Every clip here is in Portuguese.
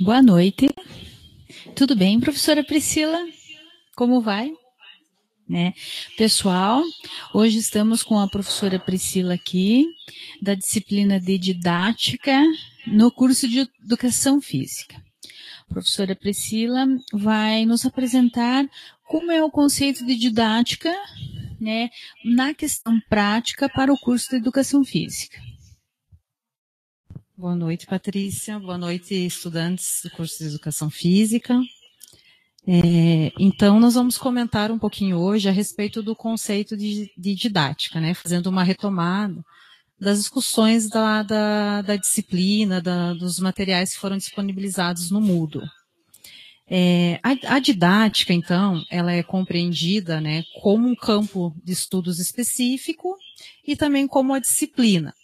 Boa noite. Tudo bem, professora Priscila? Como vai? Né? Pessoal, hoje estamos com a professora Priscila aqui, da disciplina de didática, no curso de educação física. A professora Priscila vai nos apresentar como é o conceito de didática, né, na questão prática para o curso de educação física. Boa noite, Patrícia. Boa noite, estudantes do curso de Educação Física. É, então, nós vamos comentar um pouquinho hoje a respeito do conceito de, de didática, né, fazendo uma retomada das discussões da, da, da disciplina, da, dos materiais que foram disponibilizados no Moodle. É, a, a, didática, então, ela é compreendida né, como um campo de estudos específico e também como a disciplina.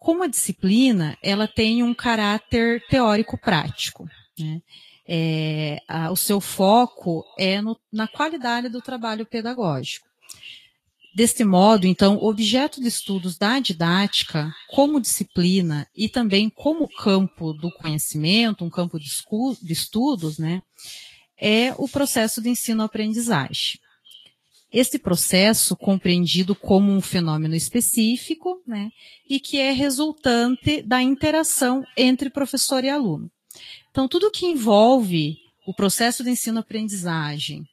Como a disciplina, ela tem um caráter teórico-prático. Né? É, o seu foco é no, na qualidade do trabalho pedagógico. Deste modo, então, o objeto de estudos da didática, como disciplina e também como campo do conhecimento, um campo de, de estudos, né, é o processo de ensino-aprendizagem. Este processo, compreendido como um fenômeno específico, né, e que é resultante da interação entre professor e aluno. Então, tudo que envolve o processo de ensino-aprendizagem,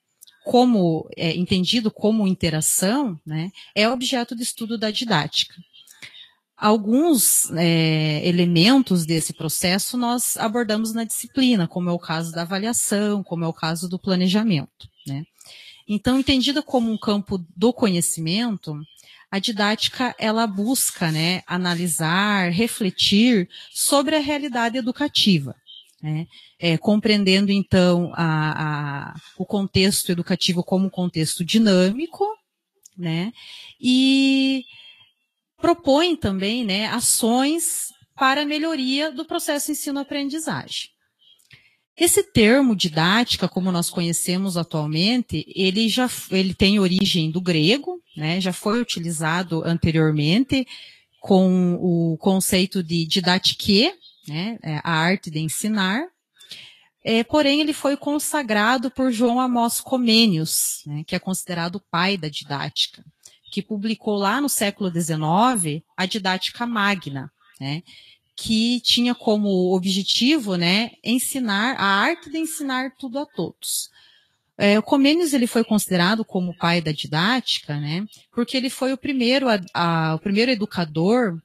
como é, entendido como interação, né, é objeto de estudo da didática. Alguns é, elementos desse processo nós abordamos na disciplina, como é o caso da avaliação, como é o caso do planejamento. Então, entendida como um campo do conhecimento, a didática ela busca né, analisar, refletir sobre a realidade educativa. Né? É, compreendendo então a, a, o contexto educativo como um contexto dinâmico, né? E propõe também né, ações para a melhoria do processo ensino-aprendizagem. Esse termo didática, como nós conhecemos atualmente, ele já ele tem origem do grego, né? Já foi utilizado anteriormente com o conceito de didatike, né? É a arte de ensinar. É, porém, ele foi consagrado por João Amós Comênios, né? que é considerado o pai da didática, que publicou lá no século XIX a Didática Magna, né? Que tinha como objetivo, né, ensinar a arte de ensinar tudo a todos. É, o Comênios ele foi considerado como o pai da didática, né, porque ele foi o primeiro, a, a, o primeiro educador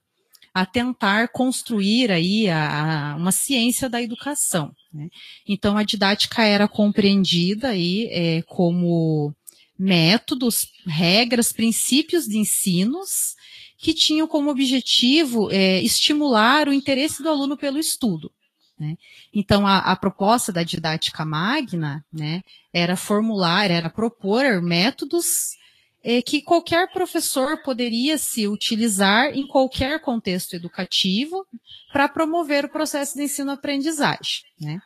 a tentar construir aí a, uma ciência da educação. Né? Então a didática era compreendida aí é, como métodos, regras, princípios de ensinos que tinham como objetivo é, estimular o interesse do aluno pelo estudo. Né? Então, a, a, proposta da didática magna né, era formular, era propor métodos é, que qualquer professor poderia se utilizar em qualquer contexto educativo para promover o processo de ensino-aprendizagem. Né?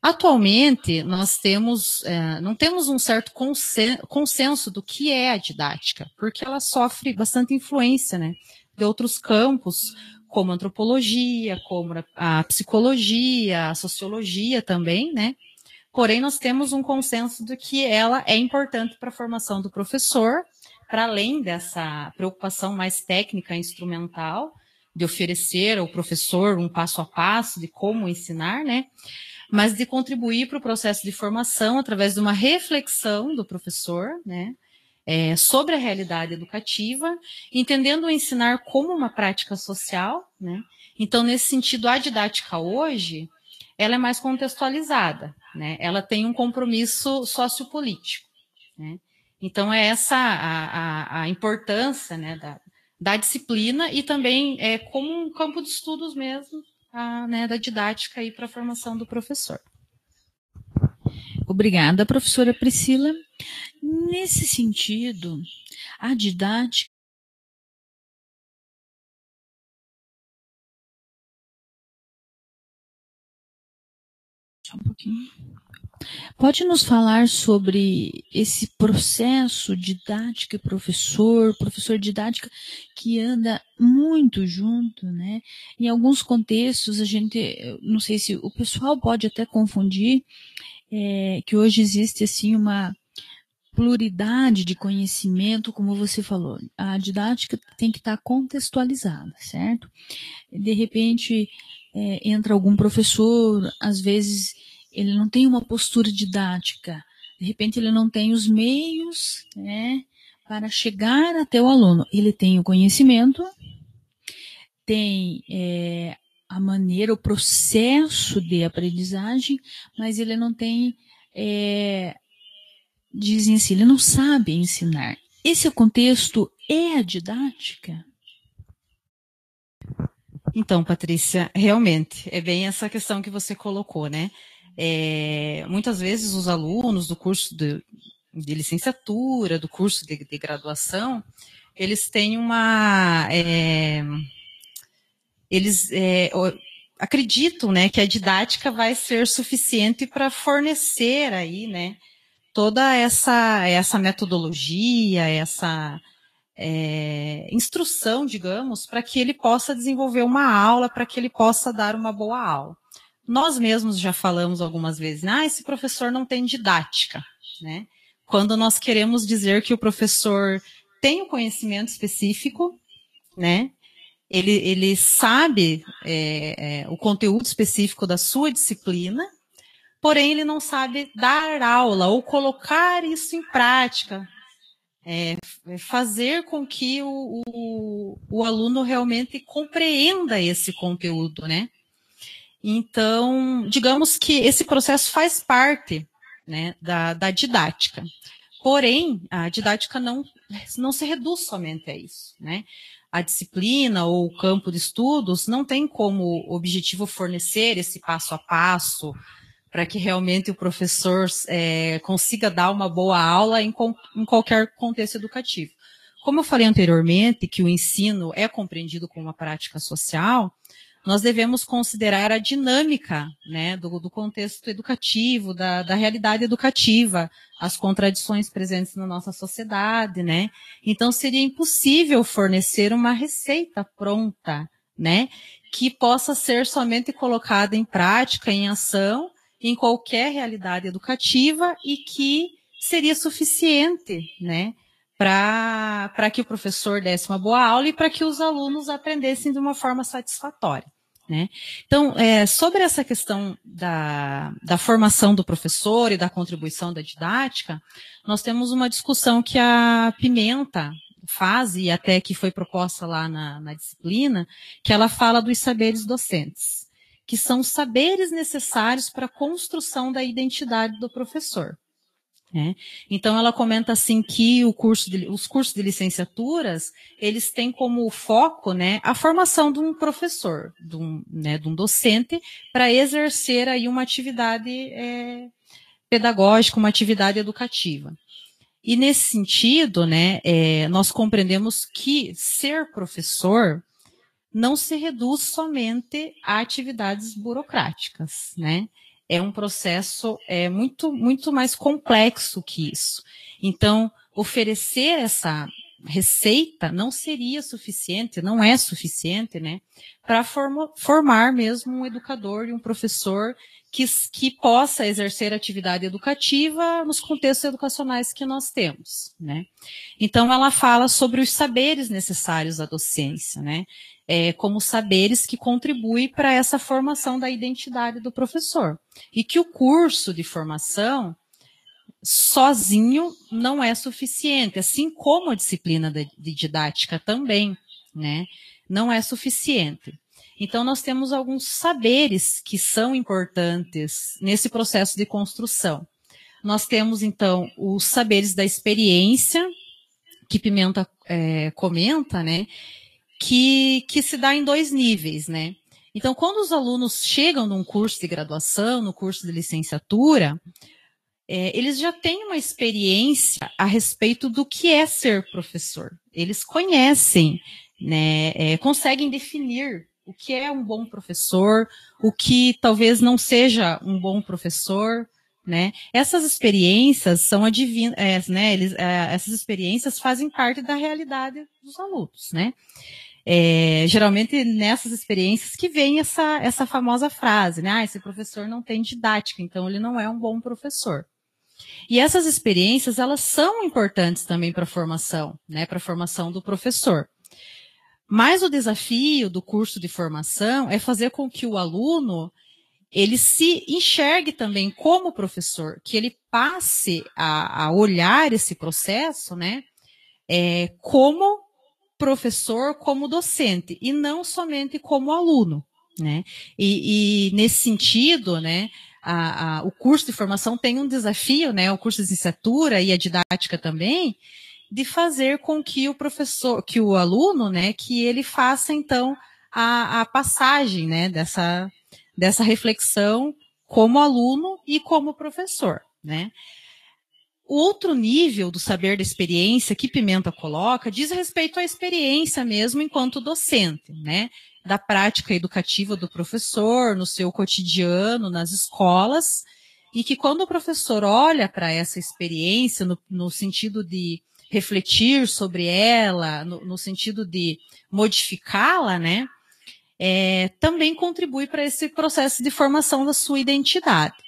Atualmente, nós temos, é, não temos um certo consenso do que é a didática, porque ela sofre bastante influência né, de outros campos, como a antropologia, como a psicologia, a sociologia também, né? Porém, nós temos um consenso de que ela é importante para a formação do professor, para além dessa preocupação mais técnica e instrumental, de oferecer ao professor um passo a passo de como ensinar, né? Mas de contribuir para o processo de formação através de uma reflexão do professor, né? É, sobre a realidade educativa, entendendo o ensinar como uma prática social, né? Então, nesse sentido, a didática hoje, ela é mais contextualizada, né? Ela tem um compromisso sociopolítico, né? Então, é essa a, a, a importância, né, da, da disciplina e também é como um campo de estudos mesmo a, né, da didática para a formação do professor. Obrigada, professora Priscila. Nesse sentido, a didática um pouquinho. Pode nos falar sobre esse processo didática e professor, professor didática que anda muito junto, né? Em alguns contextos a gente, não sei se o pessoal pode até confundir é, que hoje existe assim uma pluralidade de conhecimento, como você falou. A didática tem que estar contextualizada, certo? De repente é, entra algum professor, às vezes ele não tem uma postura didática, de repente ele não tem os meios, né, para chegar até o aluno. Ele tem o conhecimento, tem é, a maneira, o processo de aprendizagem, mas ele não tem, é, dizem assim, ele não sabe ensinar. Esse contexto é a didática? Então, Patrícia, realmente, é bem essa questão que você colocou, né? É, muitas vezes os alunos do curso de, de licenciatura, do curso de, de, graduação, eles têm uma. É, eles é, acreditam né, que a didática vai ser suficiente para fornecer aí, né, toda essa, essa metodologia, essa é, instrução, digamos, para que ele possa desenvolver uma aula, para que ele possa dar uma boa aula nós mesmos já falamos algumas vezes, ah, esse professor não tem didática, né? Quando nós queremos dizer que o professor tem o um conhecimento específico, né? Ele, ele sabe é, é, o conteúdo específico da sua disciplina, porém ele não sabe dar aula ou colocar isso em prática, é, fazer com que o, o, o aluno realmente compreenda esse conteúdo, né? Então, digamos que esse processo faz parte né, da, da didática. Porém, a didática não, não se reduz somente a isso. Né? A disciplina ou o campo de estudos não tem como objetivo fornecer esse passo a passo para que realmente o professor é, consiga dar uma boa aula em, em qualquer contexto educativo. Como eu falei anteriormente, que o ensino é compreendido como uma prática social, nós devemos considerar a dinâmica né, do, do contexto educativo, da, da, realidade educativa, as contradições presentes na nossa sociedade, né? Então seria impossível fornecer uma receita pronta, né? Que possa ser somente colocada em prática, em ação, em qualquer realidade educativa e que seria suficiente, né? para que o professor desse uma boa aula e para que os alunos aprendessem de uma forma satisfatória. Né? Então, é, sobre essa questão da, da formação do professor e da contribuição da didática, nós temos uma discussão que a Pimenta faz, e até que foi proposta lá na, na disciplina, que ela fala dos saberes docentes, que são saberes necessários para a construção da identidade do professor. Né? Então ela comenta assim que curso de, os cursos de licenciaturas eles têm como foco né, a formação de um professor, de um, né, de um docente, para exercer aí uma atividade é, pedagógica, uma atividade educativa. E nesse sentido, né, é, nós compreendemos que ser professor não se reduz somente a atividades burocráticas, né? É um processo é, muito, muito mais complexo que isso. Então, oferecer essa receita não seria suficiente, não é suficiente, né, para formar mesmo um educador e um professor que, que possa exercer atividade educativa nos contextos educacionais que nós temos, né. Então, ela fala sobre os saberes necessários à docência, né, é, como saberes que contribuem para essa formação da identidade do professor. E que o curso de formação sozinho não é suficiente, assim como a disciplina de, didática também, né? Não é suficiente. Então, nós temos alguns saberes que são importantes nesse processo de construção. Nós temos, então, os saberes da experiência, que Pimenta é, comenta, né? Que, que se dá em dois níveis, né? Então, quando os alunos chegam num curso de graduação, no curso de licenciatura, é, eles já têm uma experiência a respeito do que é ser professor. Eles conhecem, né, é, conseguem definir O que é um bom professor, o que talvez não seja um bom professor, né? Essas experiências são adivinhas, é, né? É, essas experiências fazem parte da realidade dos alunos, né? É, geralmente nessas experiências que vem essa, essa famosa frase, né? Ah, esse professor não tem didática, então ele não é um bom professor. E essas experiências, elas são importantes também para a formação, né? Para a formação do professor. Mas o desafio do curso de formação é fazer com que o aluno ele se enxergue também como professor, que ele passe a, a olhar esse processo, né? É, como professor como docente e não somente como aluno, né? E, e nesse sentido, né, a, a, o curso de formação tem um desafio, né, o curso de licenciatura e a didática também, de fazer com que o professor, que o aluno, né, que ele faça então a, a passagem, né, dessa, dessa reflexão como aluno e como professor, né? O outro nível do saber da experiência que Pimenta coloca diz respeito à experiência mesmo enquanto docente, né? Da prática educativa do professor no seu cotidiano, nas escolas, e que quando o professor olha para essa experiência no, no, sentido de refletir sobre ela, no, no sentido de modificá-la, né? É, também contribui para esse processo de formação da sua identidade.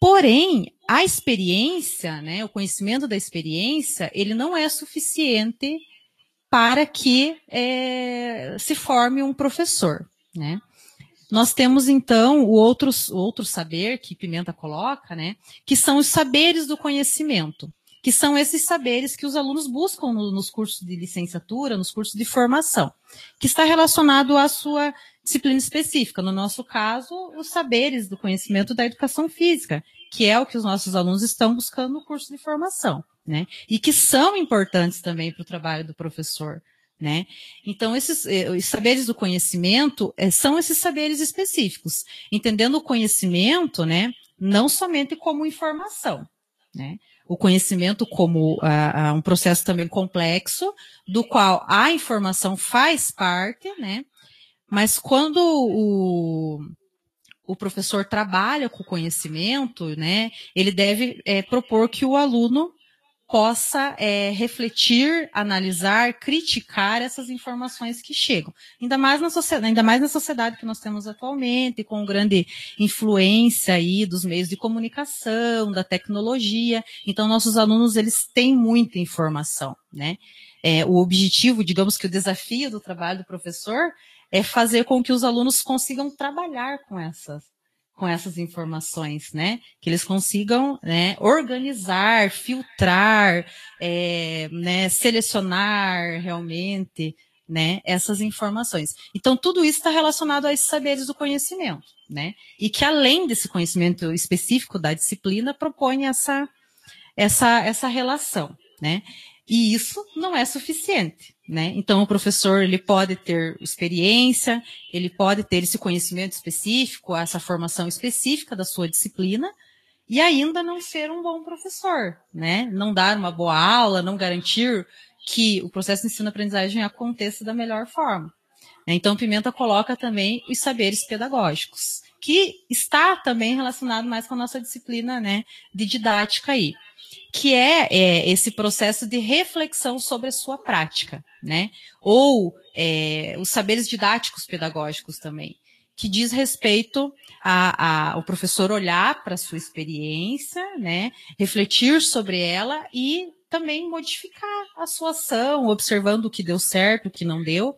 Porém, a experiência, né, o conhecimento da experiência, ele não é suficiente para que é, se forme um professor, né? Nós temos então o outro, outro saber que Pimenta coloca, né, que são os saberes do conhecimento, que são esses saberes que os alunos buscam no, nos cursos de licenciatura, nos cursos de formação, que está relacionado à sua disciplina específica. No nosso caso, os saberes do conhecimento da educação física, que é o que os nossos alunos estão buscando no curso de formação, né? E que são importantes também para o trabalho do professor, né? Então, esses eh, saberes do conhecimento eh, são esses saberes específicos, entendendo o conhecimento, né? Não somente como informação, né? O conhecimento como um processo também complexo, do qual a informação faz parte, né? Mas quando o, o professor trabalha com o conhecimento, né, ele deve é, propor que o aluno possa é, refletir, analisar, criticar essas informações que chegam. Ainda mais, na sociedade, ainda mais na sociedade que nós temos atualmente, com grande influência aí dos meios de comunicação, da tecnologia. Então, nossos alunos, eles têm muita informação, né? É, o objetivo, digamos que o desafio do trabalho do professor é fazer com que os alunos consigam trabalhar com essas com essas informações, né? Que eles consigam né, organizar, filtrar, é, né, selecionar realmente né, essas informações. Então, tudo isso está relacionado a esses saberes do conhecimento, né? E que além desse conhecimento específico da disciplina, propõe essa, essa, essa relação, né? E isso não é suficiente, né? Então o professor ele pode ter experiência, ele pode ter esse conhecimento específico, essa formação específica da sua disciplina e ainda não ser um bom professor, né? Não dar uma boa aula, não garantir que o processo de ensino-aprendizagem aconteça da melhor forma. Então Pimenta coloca também os saberes pedagógicos, que está também relacionado mais com a nossa disciplina, né, de didática aí que é, é, esse processo de reflexão sobre a sua prática, né? Ou é, os saberes didáticos pedagógicos também, que diz respeito a, a o professor olhar para a sua experiência, né? Refletir sobre ela e também modificar a sua ação, observando o que deu certo, o que não deu.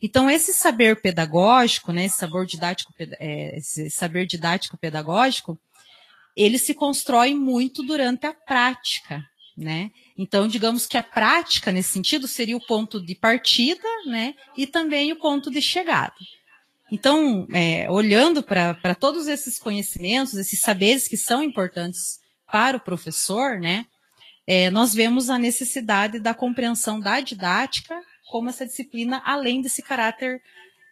Então, esse saber pedagógico, né, esse saber didático, é, esse saber didático pedagógico, ele se constrói muito durante a prática, né? Então, digamos que a prática, nesse sentido, seria o ponto de partida, né? E também o ponto de chegada. Então, é, olhando para todos esses conhecimentos, esses saberes que são importantes para o professor, né? É, nós vemos a necessidade da compreensão da didática como essa disciplina, além desse caráter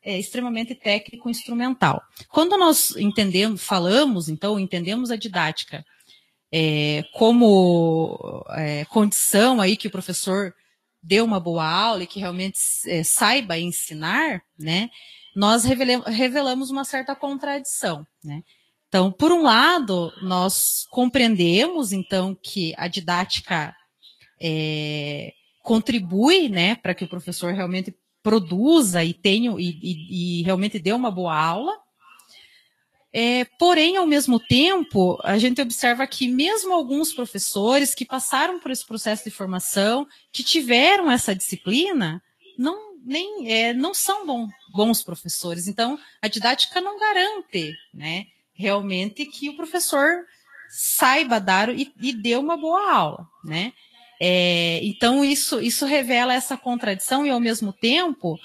é, extremamente técnico instrumental. Quando nós entendemos, falamos, então, entendemos a didática é, como é, condição aí que o professor dê uma boa aula e que realmente é, saiba ensinar, né? Nós revelamos uma certa contradição, né? Então, por um lado, nós compreendemos então que a didática é, contribui, né, para que o professor realmente produza e tenha e, e, e realmente dê uma boa aula. É, porém, ao mesmo tempo, a gente observa que mesmo alguns professores que passaram por esse processo de formação, que tiveram essa disciplina, não, nem, é, não são bom, bons professores. Então, a didática não garante né, realmente que o professor saiba dar e, e dê uma boa aula. Né? É, então, isso, isso revela essa contradição e, ao mesmo tempo,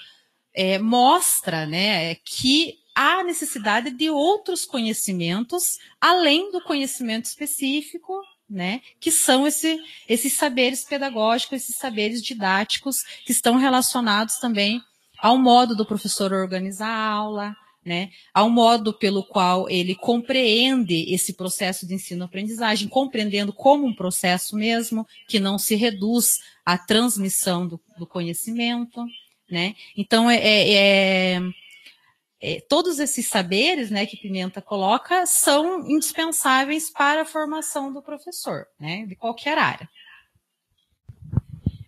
é, mostra né, que há necessidade de outros conhecimentos, além do conhecimento específico, né, que são esse, esses saberes pedagógicos, esses saberes didáticos, que estão relacionados também ao modo do professor organizar a aula, né, ao modo pelo qual ele compreende esse processo de ensino-aprendizagem, compreendendo como um processo mesmo, que não se reduz à transmissão do, do conhecimento, né. Então, é, é, é, todos esses saberes, né, que Pimenta coloca, são indispensáveis para a formação do professor, né, de qualquer área.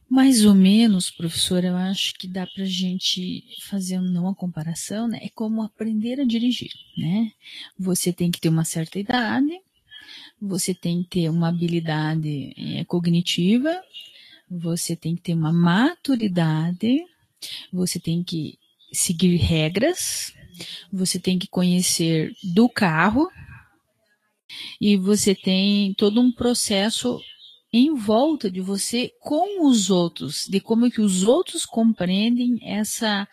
Mais ou menos, professor, eu acho que dá para a gente fazer não uma comparação, né? É como aprender a dirigir, né? Você tem que ter uma certa idade, você tem que ter uma habilidade é, cognitiva, você tem que ter uma maturidade, você tem que seguir regras, você tem que conhecer do carro e você tem todo um processo em volta de você com os outros, de como que os outros compreendem essa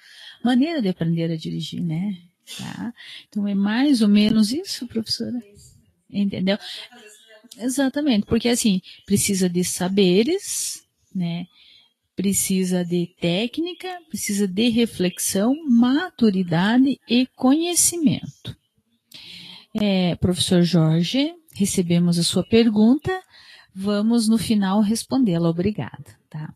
maneira de aprender a dirigir, né? Tá? Então é mais ou menos isso, professora. Entendeu? Exatamente, porque assim, precisa de saberes, né? Precisa de técnica, precisa de reflexão, maturidade e conhecimento. É, professor Jorge, recebemos a sua pergunta Vamos no final respondê-la. Obrigada. Tá?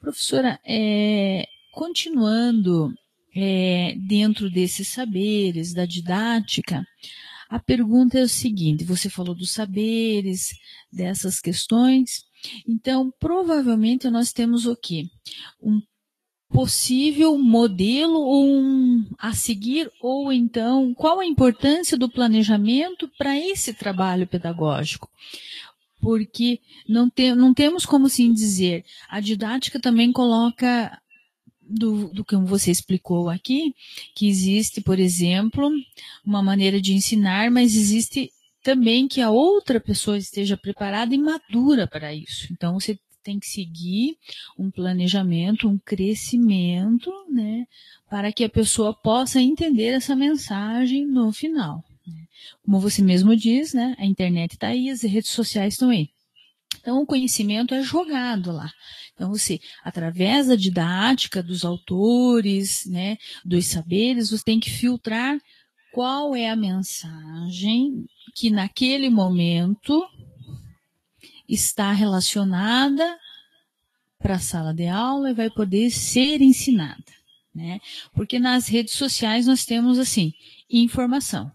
Professora, é, continuando é, dentro desses saberes, da didática, a pergunta é o seguinte: você falou dos saberes, dessas questões. Então, provavelmente nós temos o quê? Um possível modelo um, a seguir, ou então qual a importância do planejamento para esse trabalho pedagógico? porque não, te, não temos como sim dizer. A didática também coloca do, do que você explicou aqui, que existe, por exemplo, uma maneira de ensinar, mas existe também que a outra pessoa esteja preparada e madura para isso. Então você tem que seguir um planejamento, um crescimento, né, para que a pessoa possa entender essa mensagem no final. Como você mesmo diz, né? A internet está aí, as redes sociais estão aí. Então, o conhecimento é jogado lá. Então, você, através da didática dos autores, né, dos saberes, você tem que filtrar qual é a mensagem que naquele momento está relacionada para a sala de aula e vai poder ser ensinada, né? Porque nas redes sociais nós temos assim, informação.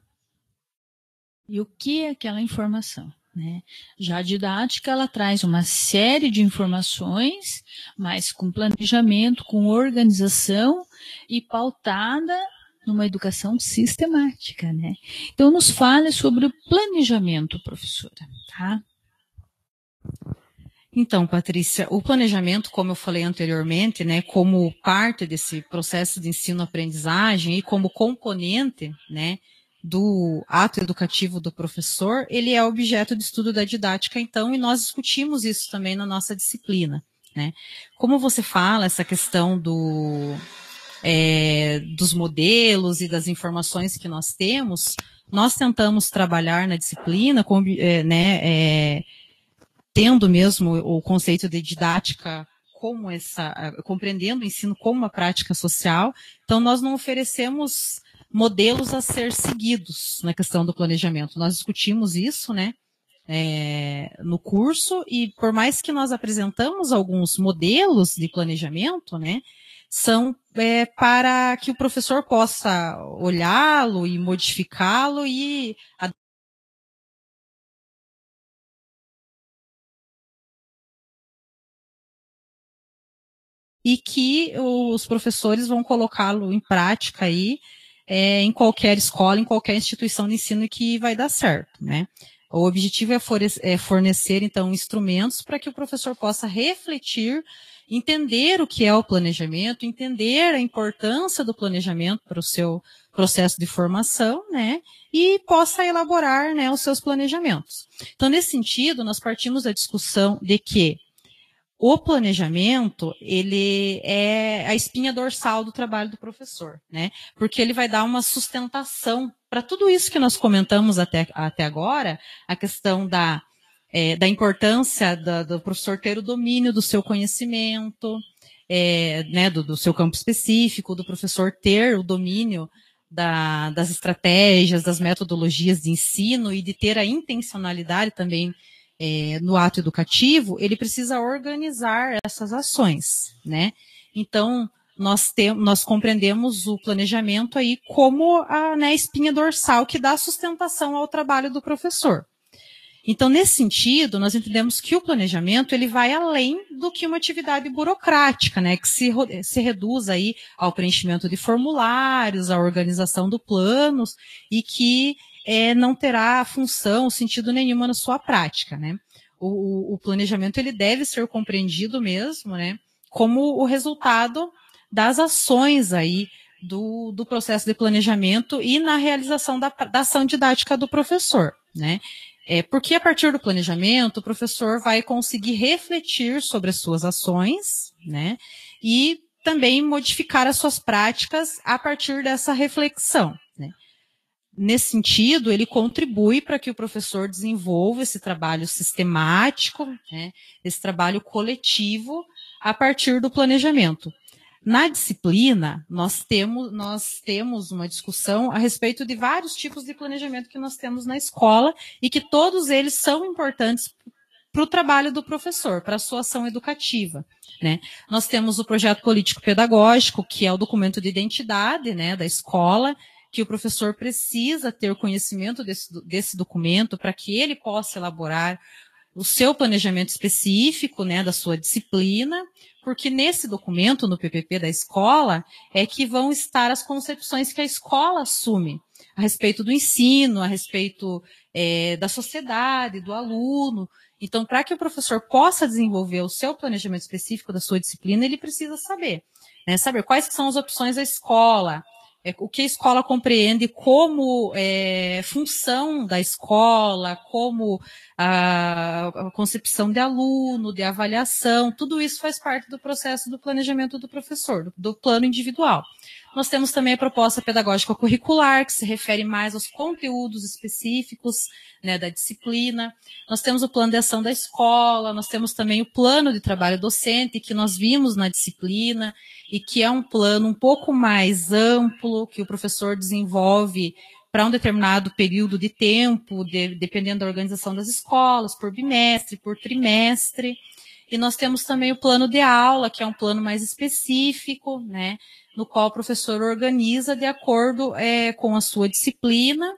E o que é aquela informação? Né? Já a didática ela traz uma série de informações, mas com planejamento, com organização e pautada numa educação sistemática, né? Então nos fale sobre o planejamento, professora, tá? Então, Patrícia, o planejamento, como eu falei anteriormente, né, como parte desse processo de ensino-aprendizagem e como componente, né, do ato educativo do professor, ele é objeto de estudo da didática, então, e nós discutimos isso também na nossa disciplina. Né? Como você fala, essa questão do, é, dos modelos e das informações que nós temos, nós tentamos trabalhar na disciplina, com, é, né, é, tendo mesmo o conceito de didática como essa, compreendendo o ensino como uma prática social, então nós não oferecemos modelos a ser seguidos na questão do planejamento. Nós discutimos isso, né? É, no curso e por mais que nós apresentamos alguns modelos de planejamento, né, são é, para que o professor possa olhá-lo e modificá-lo e e que os professores vão colocá-lo em prática aí é, em qualquer escola, em qualquer instituição de ensino que vai dar certo, né? O objetivo é, é fornecer, então, instrumentos para que o professor possa refletir, entender o que é o planejamento, entender a importância do planejamento para o seu processo de formação, né? E possa elaborar, né, os seus planejamentos. Então, nesse sentido, nós partimos da discussão de que o planejamento, ele é a espinha dorsal do trabalho do professor, né? Porque ele vai dar uma sustentação para tudo isso que nós comentamos até, até agora, a questão da, é, da importância da, do professor ter o domínio do seu conhecimento, é, né, do, do, seu campo específico, do professor ter o domínio da, das estratégias, das metodologias de ensino e de ter a intencionalidade também é, no ato educativo, ele precisa organizar essas ações, né? Então, nós, temos, nós compreendemos o planejamento aí como a né, espinha dorsal que dá sustentação ao trabalho do professor. Então, nesse sentido, nós entendemos que o planejamento ele vai além do que uma atividade burocrática, né, que se, se reduz aí ao preenchimento de formulários, à organização do planos e que é, não terá função, sentido nenhuma na sua prática, né? O, o, planejamento ele deve ser compreendido mesmo, né? Como o resultado das ações aí do, do processo de planejamento e na realização da, da ação didática do professor, né? É, porque a partir do planejamento, o professor vai conseguir refletir sobre as suas ações, né? E também modificar as suas práticas a partir dessa reflexão. Né? nesse sentido, ele contribui para que o professor desenvolva esse trabalho sistemático, né, esse trabalho coletivo a partir do planejamento. Na disciplina, nós temos, nós temos uma discussão a respeito de vários tipos de planejamento que nós temos na escola e que todos eles são importantes para o trabalho do professor, para a sua ação educativa. Né? Nós temos o projeto político-pedagógico, que é o documento de identidade né, da escola, que o professor precisa ter conhecimento desse, desse documento para que ele possa elaborar o seu planejamento específico, né, da sua disciplina, porque nesse documento, no PPP da escola, é que vão estar as concepções que a escola assume a respeito do ensino, a respeito é, da sociedade, do aluno. Então, para que o professor possa desenvolver o seu planejamento específico da sua disciplina, ele precisa saber, né, saber quais são as opções da escola, o que a escola compreende como é, função da escola, como a, a, concepção de aluno, de avaliação, tudo isso faz parte do processo do planejamento do professor, do, do plano individual. Nós temos também a proposta pedagógica curricular, que se refere mais aos conteúdos específicos né, da disciplina. Nós temos o plano de ação da escola, nós temos também o plano de trabalho docente, que nós vimos na disciplina, e que é um plano um pouco mais amplo, que o professor desenvolve para um determinado período de tempo, de, dependendo da organização das escolas, por bimestre, por trimestre. E nós temos também o plano de aula, que é um plano mais específico, né, no qual o professor organiza de acordo é, com a sua disciplina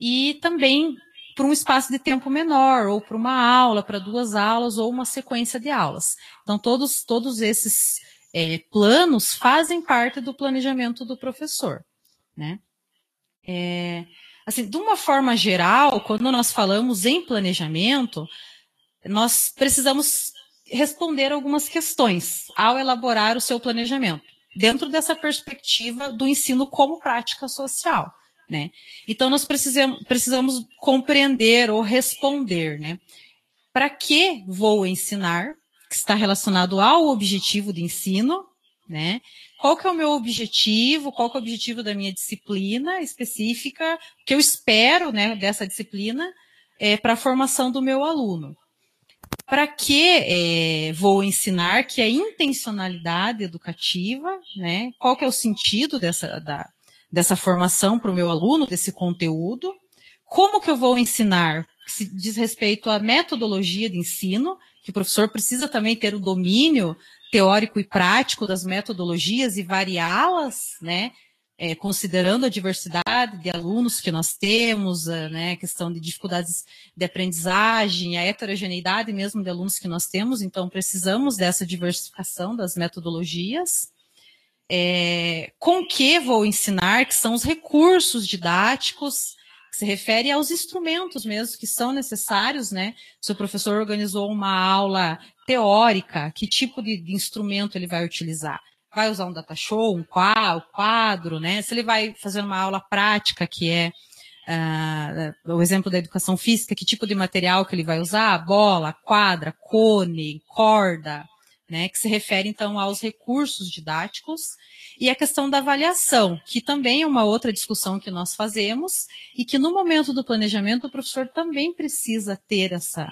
e também para um espaço de tempo menor, ou para uma aula, para duas aulas, ou uma sequência de aulas. Então, todos, todos esses é, planos fazem parte do planejamento do professor, né? É, assim, de uma forma geral, quando nós falamos em planejamento, nós precisamos responder algumas questões ao elaborar o seu planejamento, dentro dessa perspectiva do ensino como prática social. Né? Então, nós precisamos, precisamos compreender ou responder, né? Para que vou ensinar, que está relacionado ao objetivo de ensino, né? Qual que é o meu objetivo, qual que é o objetivo da minha disciplina específica, que eu espero, né, dessa disciplina, é, para a formação do meu aluno. Para que é, vou ensinar que é intencionalidade educativa, né? Qual que é o sentido dessa, da, dessa formação para o meu aluno, desse conteúdo? Como que eu vou ensinar? Se diz respeito à metodologia de ensino, que o professor precisa também ter o domínio teórico e prático das metodologias e variá-las, né, é, considerando a diversidade de alunos que nós temos, a né, questão de dificuldades de aprendizagem, a heterogeneidade mesmo de alunos que nós temos, então precisamos dessa diversificação das metodologias. É, com que vou ensinar, que são os recursos didáticos, que se refere aos instrumentos mesmo que são necessários, né? Se o professor organizou uma aula teórica, que tipo de, de instrumento ele vai utilizar? Vai usar um data show, um quadro, né? Se ele vai fazer uma aula prática, que é uh, o exemplo da educação física, que tipo de material que ele vai usar? Bola, quadra, cone, corda, né? Que se refere então aos recursos didáticos e a questão da avaliação, que também é uma outra discussão que nós fazemos e que no momento do planejamento o professor também precisa ter essa,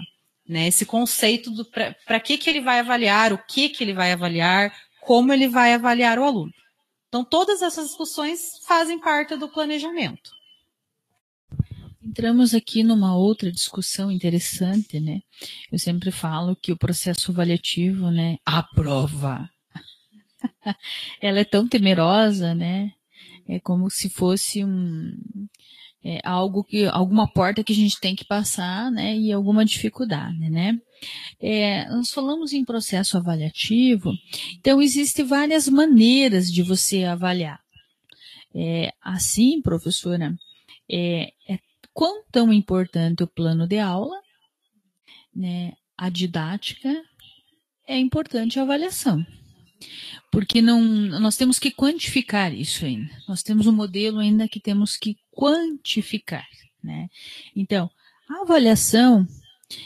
né, esse conceito do para que que ele vai avaliar, o que que ele vai avaliar, como ele vai avaliar o aluno. Então, todas essas discussões fazem parte do planejamento. Entramos aqui numa outra discussão interessante, né? Eu sempre falo que o processo avaliativo, né, a prova, ela é tão temerosa, né? É como se fosse um, é, algo que, alguma porta que a gente tem que passar, né, e alguma dificuldade, né. É, nós falamos em processo avaliativo, então existem várias maneiras de você avaliar. É, assim, professora, é, é quão tão importante o plano de aula, né, a didática, é importante a avaliação porque não, nós temos que quantificar isso ainda. Nós temos um modelo ainda que temos que quantificar, né? Então, a avaliação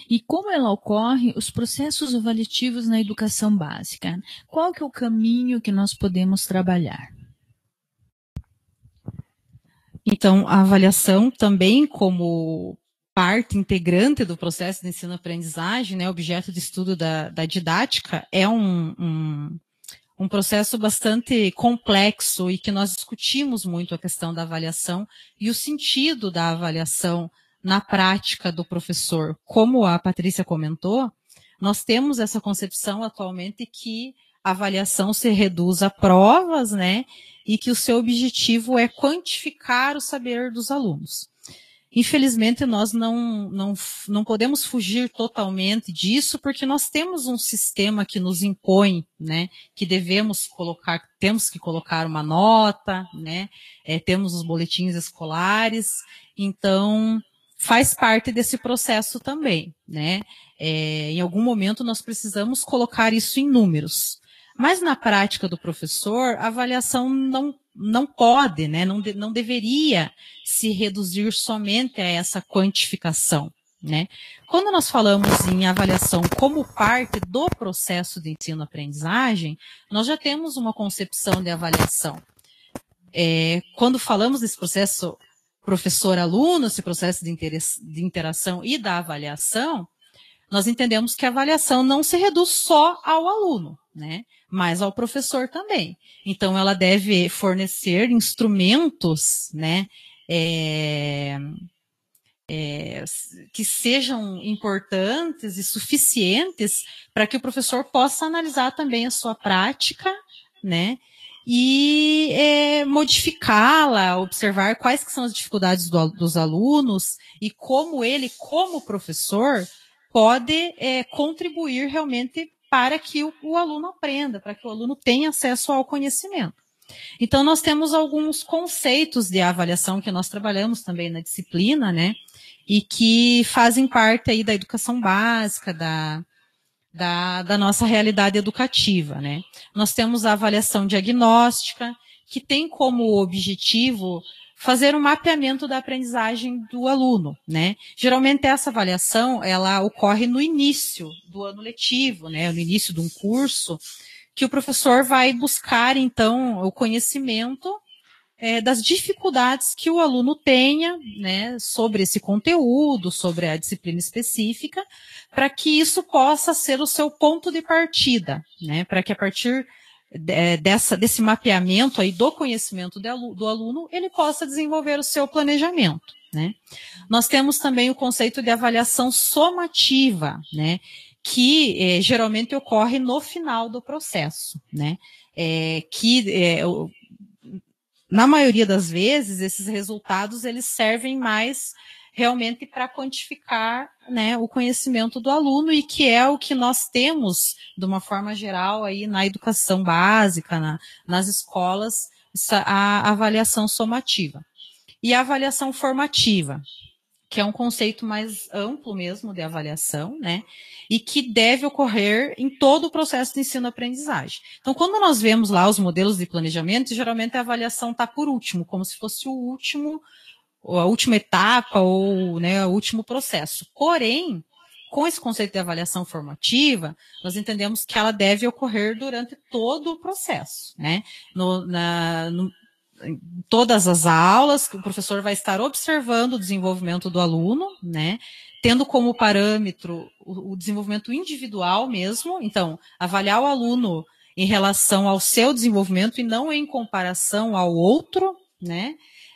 e como ela ocorre, os processos avaliativos na educação básica. Qual que é o caminho que nós podemos trabalhar? Então, a avaliação também como parte integrante do processo de ensino-aprendizagem, né, objeto de estudo da, da didática, é um, um, um processo bastante complexo e que nós discutimos muito a questão da avaliação e o sentido da avaliação na prática do professor. Como a Patrícia comentou, nós temos essa concepção atualmente que a avaliação se reduz a provas, né? E que o seu objetivo é quantificar o saber dos alunos. Infelizmente, nós não, não, não podemos fugir totalmente disso, porque nós temos um sistema que nos impõe, né, que devemos colocar, temos que colocar uma nota, né, é, temos os boletins escolares, então faz parte desse processo também, né. É, em algum momento nós precisamos colocar isso em números. Mas na prática do professor, a avaliação não não pode, né, não, de, não deveria se reduzir somente a essa quantificação. Né? Quando nós falamos em avaliação como parte do processo de ensino-aprendizagem, nós já temos uma concepção de avaliação. É, quando falamos desse processo professor-aluno, esse processo de, de interação e da avaliação, nós entendemos que a avaliação não se reduz só ao aluno, né? Mas ao professor também. Então, ela deve fornecer instrumentos, né? É, é, que sejam importantes e suficientes para que o professor possa analisar também a sua prática, né? E é, modificá-la, observar quais que são as dificuldades do, dos alunos e como ele, como professor, pode é, contribuir realmente para que o, o aluno aprenda, para que o aluno tenha acesso ao conhecimento. Então, nós temos alguns conceitos de avaliação que nós trabalhamos também na disciplina, né? E que fazem parte aí da educação básica, da, da, da nossa realidade educativa, né? Nós temos a avaliação diagnóstica, que tem como objetivo fazer um mapeamento da aprendizagem do aluno, né? Geralmente essa avaliação, ela ocorre no início do ano letivo, né? No início de um curso, que o professor vai buscar, então, o conhecimento é, das dificuldades que o aluno tenha, né, sobre esse conteúdo, sobre a disciplina específica, para que isso possa ser o seu ponto de partida, né? Para que a partir dessa, desse mapeamento aí do conhecimento do aluno, ele possa desenvolver o seu planejamento. Né? Nós temos também o conceito de avaliação somativa, né? que é, geralmente ocorre no final do processo, né? É, que é, na maioria das vezes esses resultados eles servem mais realmente para quantificar né, o conhecimento do aluno e que é o que nós temos de uma forma geral aí na educação básica, na, nas escolas, a avaliação somativa. E a avaliação formativa, que é um conceito mais amplo mesmo de avaliação, né? E que deve ocorrer em todo o processo de ensino-aprendizagem. Então, quando nós vemos lá os modelos de planejamento, geralmente a avaliação está por último, como se fosse o último, a última etapa ou né, o último processo. Porém, com esse conceito de avaliação formativa, nós entendemos que ela deve ocorrer durante todo o processo, né? No, na, no, em todas as aulas, o professor vai estar observando o desenvolvimento do aluno, né? Tendo como parâmetro o, o desenvolvimento individual mesmo, então, avaliar o aluno em relação ao seu desenvolvimento e não em comparação ao outro, né?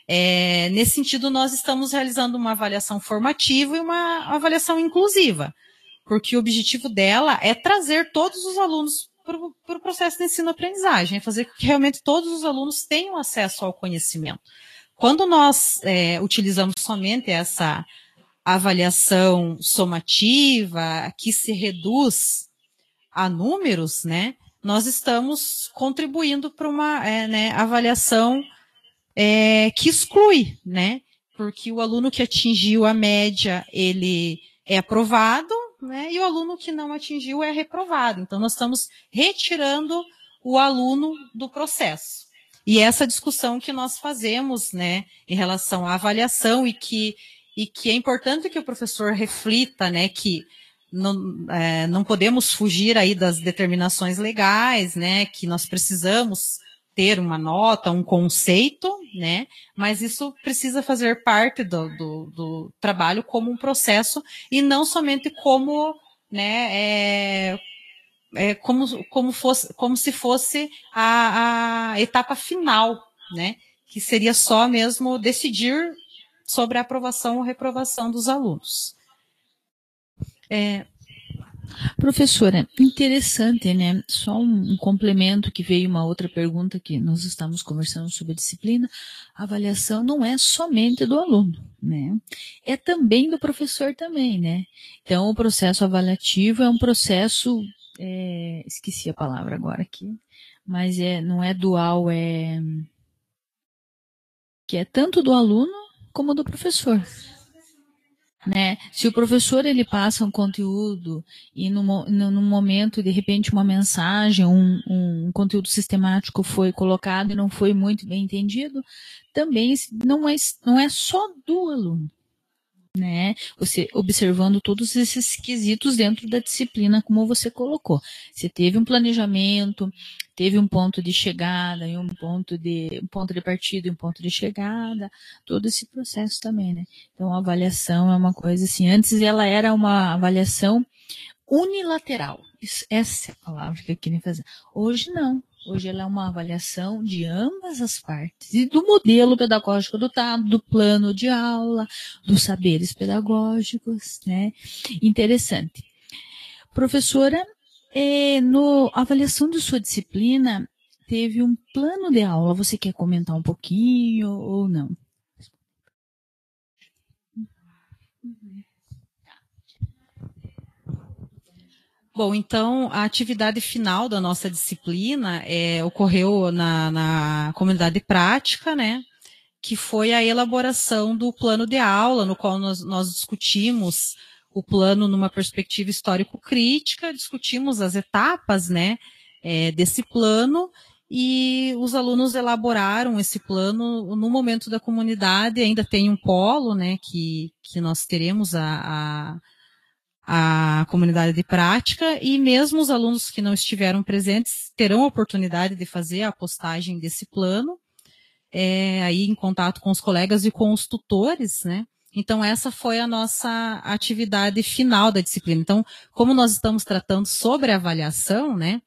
É, nesse sentido, nós estamos realizando uma avaliação formativa e uma avaliação inclusiva, porque o objetivo dela é trazer todos os alunos para o pro processo de ensino-aprendizagem, é fazer que realmente todos os alunos tenham acesso ao conhecimento. Quando nós é, utilizamos somente essa avaliação somativa, que se reduz a números, né, nós estamos contribuindo para uma é, né, avaliação é, que exclui, né, porque o aluno que atingiu a média, ele é aprovado, né, e o aluno que não atingiu é reprovado. Então, nós estamos retirando o aluno do processo. E essa discussão que nós fazemos, né, em relação à avaliação e que, e que é importante que o professor reflita, né, que não, é, não podemos fugir aí das determinações legais, né, que nós precisamos ter uma nota, um conceito, né? Mas isso precisa fazer parte do, do, do trabalho como um processo e não somente como, né? É, é como, como, fosse, como se fosse a, a etapa final, né? Que seria só mesmo decidir sobre a aprovação ou reprovação dos alunos. É, Professora, interessante, né? Só um, complemento que veio uma outra pergunta que nós estamos conversando sobre a disciplina. A avaliação não é somente do aluno, né? É também do professor também, né? Então, o processo avaliativo é um processo, é, esqueci a palavra agora aqui, mas é, não é dual, é que é tanto do aluno como do professor. Né? Se o professor ele passa um conteúdo e no, no, no momento de repente uma mensagem, um, um, conteúdo sistemático foi colocado e não foi muito bem entendido, também não é, não é só do aluno, né? Você observando todos esses quesitos dentro da disciplina, como você colocou. Você teve um planejamento, teve um ponto de chegada e um ponto de um ponto de partida um ponto de chegada, todo esse processo também, né? Então a avaliação é uma coisa assim, antes ela era uma avaliação unilateral. Isso, essa é a palavra que eu queria fazer. Hoje não. Hoje ela é uma avaliação de ambas as partes e do modelo pedagógico adotado, do plano de aula, dos saberes pedagógicos, né? Interessante. Professora, é, no avaliação de sua disciplina, teve um plano de aula. Você quer comentar um pouquinho ou não? Bom, então a atividade final da nossa disciplina é, ocorreu na, na comunidade prática, né? Que foi a elaboração do plano de aula, no qual nós, nós discutimos o plano numa perspectiva histórico-crítica, discutimos as etapas, né, é, desse plano e os alunos elaboraram esse plano no momento da comunidade, ainda tem um polo, né, que, que nós teremos a, a, a comunidade de prática e mesmo os alunos que não estiveram presentes terão a oportunidade de fazer a postagem desse plano, é, aí em contato com os colegas e com os tutores, né, então, essa foi a nossa atividade final da disciplina. Então, como nós estamos tratando sobre avaliação, né?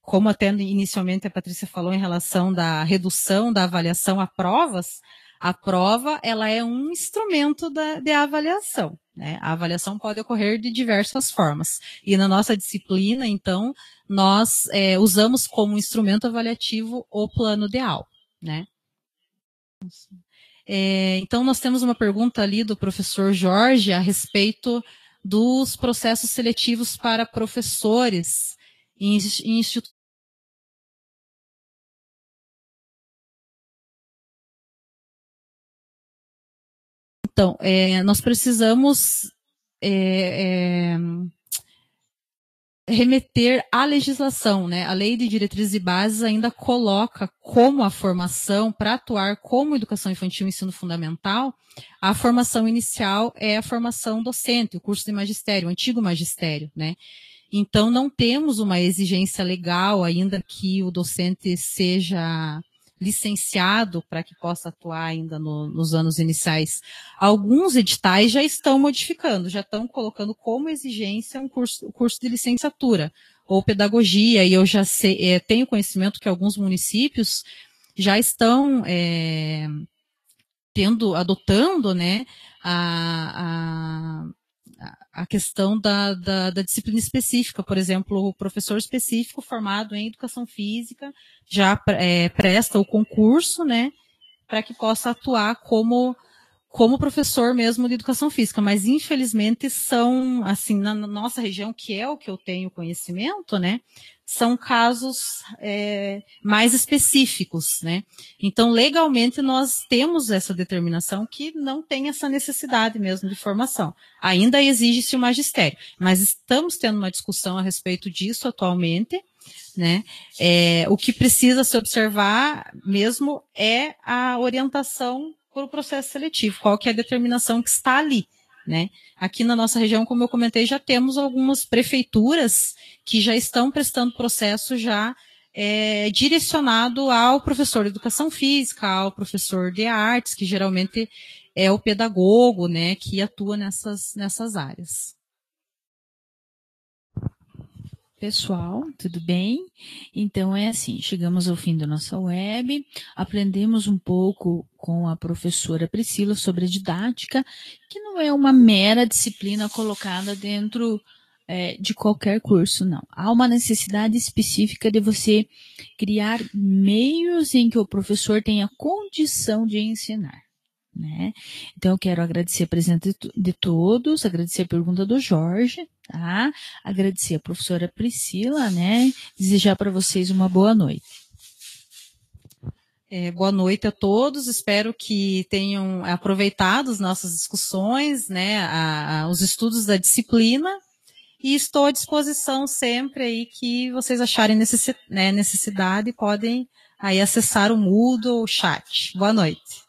Como até inicialmente a Patrícia falou em relação da redução da avaliação a provas, A prova, ela é um instrumento da, de avaliação. Né? A avaliação pode ocorrer de diversas formas. E na nossa disciplina, então, nós é, usamos como instrumento avaliativo o plano DEAL. Né? É, então, nós temos uma pergunta ali do professor Jorge a respeito dos processos seletivos para professores em, em institutos Então, é, nós precisamos é, é, remeter à legislação, né? A lei de diretrizes e bases ainda coloca como a formação para atuar como educação infantil e ensino fundamental, a formação inicial é a formação docente, o curso de magistério, o antigo magistério, né? Então não temos uma exigência legal ainda que o docente seja licenciado para que possa atuar ainda no, nos anos iniciais. Alguns editais já estão modificando, já estão colocando como exigência um curso, curso de licenciatura ou pedagogia, e eu já sei, é, tenho conhecimento que alguns municípios já estão é, tendo, adotando, né, a, a a questão da, da, da, disciplina específica, por exemplo, o professor específico formado em educação física já é, presta o concurso, né, para que possa atuar como como professor mesmo de educação física, mas infelizmente são, assim, na nossa região, que é o que eu tenho conhecimento, né, são casos é, mais específicos, né. Então, legalmente, nós temos essa determinação que não tem essa necessidade mesmo de formação. Ainda exige-se o magistério, mas estamos tendo uma discussão a respeito disso atualmente, né? É, o que precisa se observar mesmo é a orientação para o processo seletivo, qual que é a determinação que está ali. Né? Aqui na nossa região, como eu comentei, já temos algumas prefeituras que já estão prestando processo já é, direcionado ao professor de educação física, ao professor de artes, que geralmente é o pedagogo, né, que atua nessas, nessas áreas. Pessoal, tudo bem? Então é assim, chegamos ao fim da nossa web, aprendemos um pouco com a professora Priscila sobre a didática, que não é uma mera disciplina colocada dentro é, de qualquer curso, não. Há uma necessidade específica de você criar meios em que o professor tenha condição de ensinar. Né? Então, eu quero agradecer a presença de todos, agradecer a pergunta do Jorge, tá? Agradecer a professora Priscila, né? Desejar para vocês uma boa noite. É, boa noite a todos, espero que tenham aproveitado as nossas discussões, né, a, a, os estudos da disciplina, e estou à disposição sempre aí que vocês acharem necessidade, né, necessidade podem aí acessar o Moodle, o chat. Boa noite.